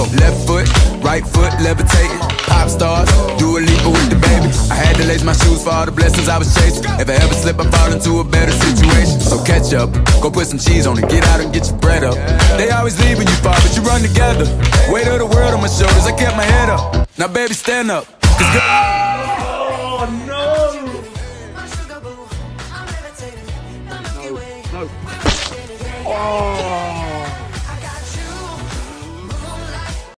Left foot, right foot, levitating. Pop stars, do a leap with the baby. I had to lace my shoes for all the blessings I was chasing. If I ever slip, I fall into a better situation. So catch up, go put some cheese on it, get out and get your bread up. They always leave when you far, but you run together. Weight of the world on my shoulders, I kept my head up. Now, baby, stand up. Cause no. Oh, no! Oh.